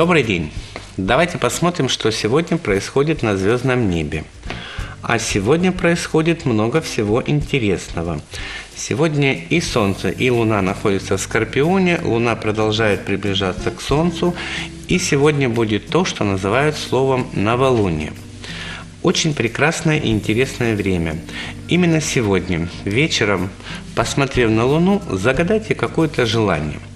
Добрый день! Давайте посмотрим, что сегодня происходит на звездном небе. А сегодня происходит много всего интересного. Сегодня и Солнце, и Луна находятся в Скорпионе, Луна продолжает приближаться к Солнцу, и сегодня будет то, что называют словом «новолуние». Очень прекрасное и интересное время. Именно сегодня, вечером, посмотрев на Луну, загадайте какое-то желание –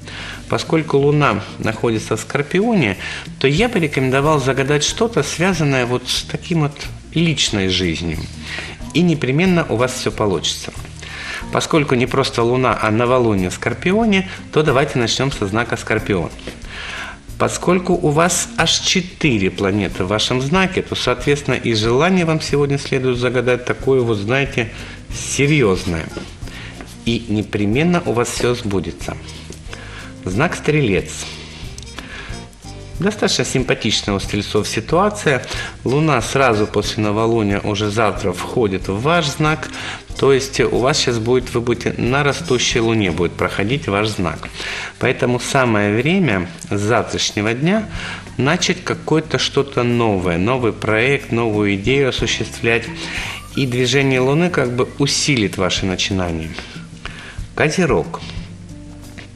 Поскольку Луна находится в Скорпионе, то я бы рекомендовал загадать что-то, связанное вот с таким вот личной жизнью. И непременно у вас все получится. Поскольку не просто Луна, а новолуние в Скорпионе, то давайте начнем со знака Скорпион. Поскольку у вас аж четыре планеты в вашем знаке, то, соответственно, и желание вам сегодня следует загадать такое вот, знаете, серьезное. И непременно у вас все сбудется. Знак Стрелец. Достаточно симпатичная у стрельцов ситуация. Луна сразу после новолуния уже завтра входит в ваш знак. То есть у вас сейчас будет, вы будете на растущей Луне будет проходить ваш знак. Поэтому самое время с завтрашнего дня начать какое-то что-то новое, новый проект, новую идею осуществлять. И движение Луны как бы усилит ваши начинания. Козерог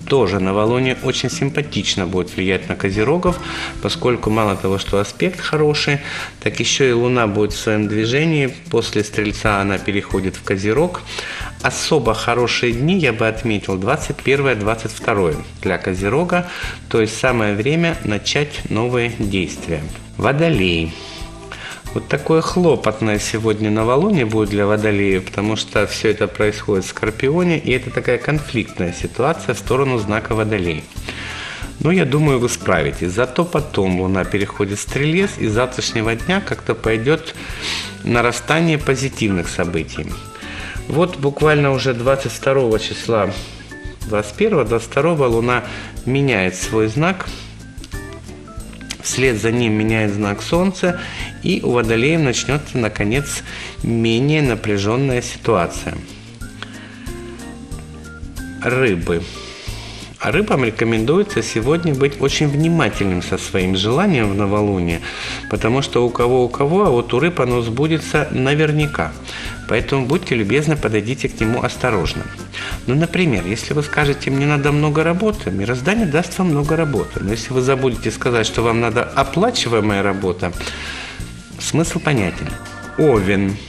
тоже новолуние очень симпатично будет влиять на козерогов, поскольку мало того, что аспект хороший, так еще и Луна будет в своем движении. После Стрельца она переходит в козерог. Особо хорошие дни я бы отметил 21-22 для козерога, то есть самое время начать новые действия. Водолей. Вот такое хлопотное сегодня новолуние будет для Водолея, потому что все это происходит в Скорпионе, и это такая конфликтная ситуация в сторону знака Водолей. Но я думаю, вы справитесь. Зато потом Луна переходит в Стрелец, и с завтрашнего дня как-то пойдет нарастание позитивных событий. Вот буквально уже 22 числа, 21-22 Луна меняет свой знак – Вслед за ним меняет знак Солнца, и у Водолеев начнется, наконец, менее напряженная ситуация. Рыбы. А рыбам рекомендуется сегодня быть очень внимательным со своим желанием в новолуние, потому что у кого у кого, а вот у рыб оно сбудется наверняка. Поэтому будьте любезны, подойдите к нему осторожно. Ну, например, если вы скажете, мне надо много работы, мироздание даст вам много работы. Но если вы забудете сказать, что вам надо оплачиваемая работа, смысл понятен. Овен –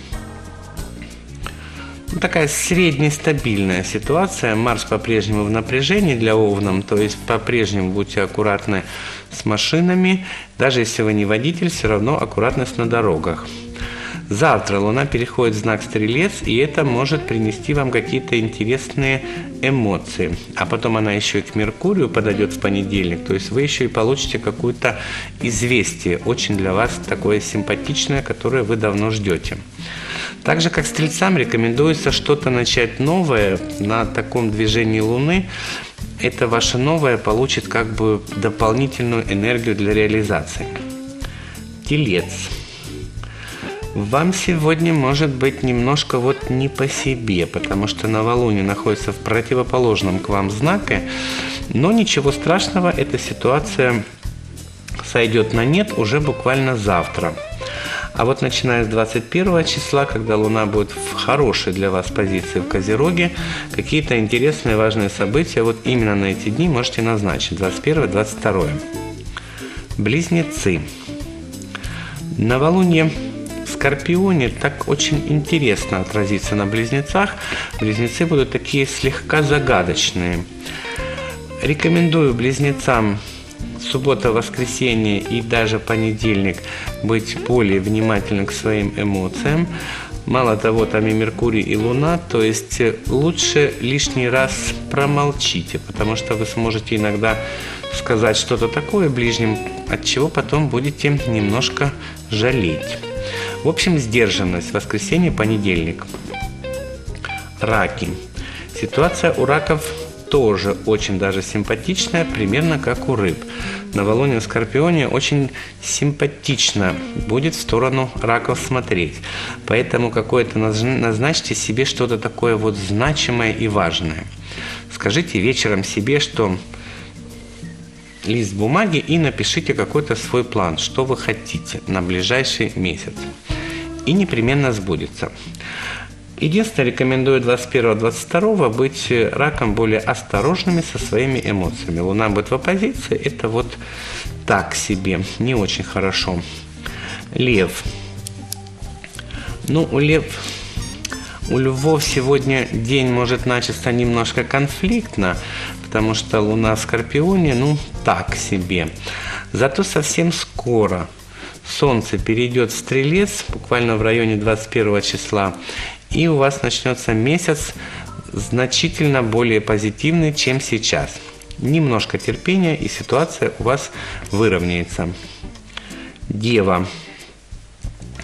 ну, такая среднестабильная ситуация. Марс по-прежнему в напряжении для Овнам, то есть по-прежнему будьте аккуратны с машинами. Даже если вы не водитель, все равно аккуратность на дорогах. Завтра Луна переходит в знак Стрелец, и это может принести вам какие-то интересные эмоции. А потом она еще и к Меркурию подойдет в понедельник, то есть вы еще и получите какое-то известие, очень для вас такое симпатичное, которое вы давно ждете. Так же, как стрельцам рекомендуется что-то начать новое на таком движении Луны, это ваше новое получит как бы дополнительную энергию для реализации. Телец. Вам сегодня может быть немножко вот не по себе, потому что новолуние находится в противоположном к вам знаке, но ничего страшного, эта ситуация сойдет на нет уже буквально завтра. А вот начиная с 21 числа, когда Луна будет в хорошей для вас позиции в Козероге, какие-то интересные важные события вот именно на эти дни можете назначить. 21-22. Близнецы. Новолуние Скорпионе так очень интересно отразится на близнецах. Близнецы будут такие слегка загадочные. Рекомендую близнецам суббота, воскресенье и даже понедельник быть более внимательным к своим эмоциям. Мало того, там и Меркурий, и Луна, то есть лучше лишний раз промолчите, потому что вы сможете иногда сказать что-то такое ближним, от чего потом будете немножко жалеть. В общем, сдержанность. Воскресенье, понедельник. Раки. Ситуация у раков тоже очень даже симпатичная, примерно как у рыб. Новолуние в Скорпионе очень симпатично будет в сторону раков смотреть. Поэтому какое-то назначьте себе что-то такое вот значимое и важное. Скажите вечером себе, что лист бумаги и напишите какой-то свой план, что вы хотите на ближайший месяц. И непременно сбудется. Единственное, рекомендую 21-22 быть раком более осторожными со своими эмоциями. Луна будет в оппозиции, это вот так себе, не очень хорошо. Лев. Ну, у лев у львов сегодня день может начаться немножко конфликтно, потому что Луна в Скорпионе, ну, так себе. Зато совсем скоро Солнце перейдет в Стрелец, буквально в районе 21 числа, и у вас начнется месяц значительно более позитивный, чем сейчас. Немножко терпения, и ситуация у вас выровняется. Дева.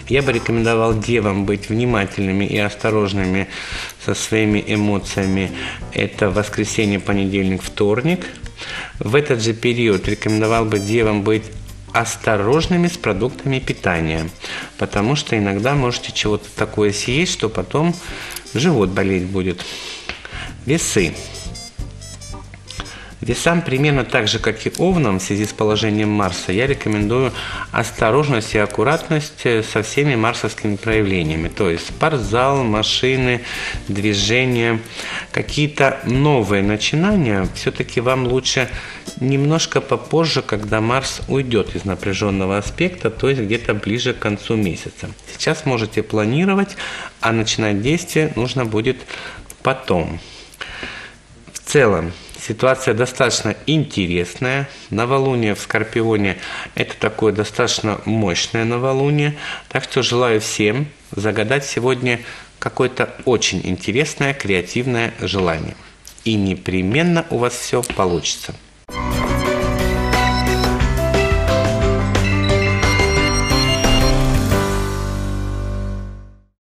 Я бы рекомендовал девам быть внимательными и осторожными со своими эмоциями. Это воскресенье, понедельник, вторник. В этот же период рекомендовал бы девам быть осторожными с продуктами питания, потому что иногда можете чего-то такое съесть, что потом живот болеть будет. Весы. Весам примерно так же, как и овнам в связи с положением Марса, я рекомендую осторожность и аккуратность со всеми марсовскими проявлениями. То есть спортзал, машины, движения, какие-то новые начинания. Все-таки вам лучше немножко попозже, когда Марс уйдет из напряженного аспекта, то есть где-то ближе к концу месяца. Сейчас можете планировать, а начинать действие нужно будет потом. В целом, Ситуация достаточно интересная. Новолуние в Скорпионе – это такое достаточно мощное новолуние. Так что желаю всем загадать сегодня какое-то очень интересное, креативное желание. И непременно у вас все получится.